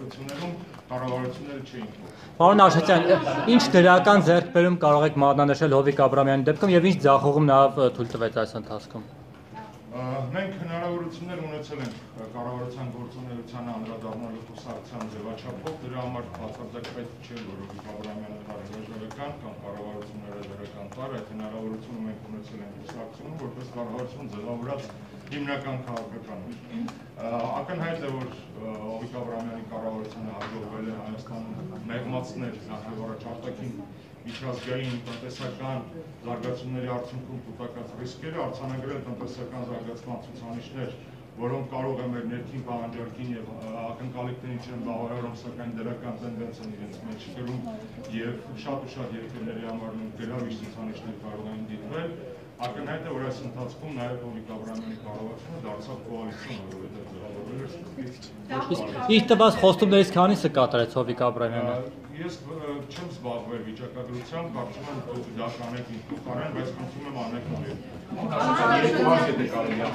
կազմակերպություններում կառավարությունները չէին փոխվում։ Պարոն Աշոտյան, ինչ դրական ձեռքբերում կարող եք մատնանշել Հովիկ Աբրամյանի դեպքում եւ ինչ ձախողում նա թույլ տվեց այս ընթացքում։ Մենք հնարավորություններ ունեցել ենք կառավարության գործունեությանը անդրադառնալու կուսակցության ձևաչափով, դրա համար բացարձակ պետք չէ, որ Հովիկ Աբրամյանը տարեգրական կամ տար, այդ հնարավորությունը մենք ունեցել ենք կուսակցությունում, որպես կառավարություն ձևավորած հիմնական քաղաքական ուժ։ Ակնհայտ է, որ Հովիկ Աբրամյանի կառավարությունը հաջողվել է Հայաստանում մեղմացնել նախ առաջ արտաքին միջազգային տնտեսական զարգացումների արդյունքում կուտակած ռիսկերը, արձանագրել տնտեսական զարգացման ցուցանիշներ, որոնք կարող է մեր ներքին պահանջարկին եւ ակնկալիքներին չեն բավարարում, սակայն դրական տենդենսն իրենց մեջ կրում եւ շատ ու շատ երկրների համար նույն գրավիչ ցուցանիշներ կարող են դիտվել ակնհայտ է, որ այս ընթացքում նաև Հովիկ Աբրամյանի կառավարությունը դարձավ կոալիցիոն, որովհետև ձևավորվել էր սկզբից։ Իր տված խոստումներից քանիսը կատարեց Հովիկ Աբրամյանը։ Ես չեմ զբաղվել վիճակագրությամբ, կարծում եմ դուք դա կանեք ինքնուրույն, բայց խնդրում եմ անեք նույն։ Երկու հարց եթե կարելի է